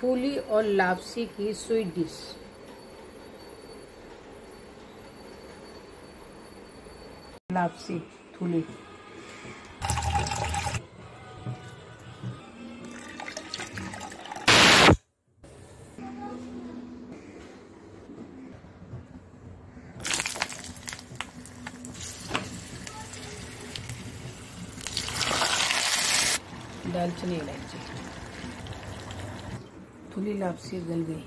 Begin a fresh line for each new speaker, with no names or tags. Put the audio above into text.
पूली और लापसी की sweet dish. Lapsi थूली। दालचीनी इलायची। थूली लापसी गल गई।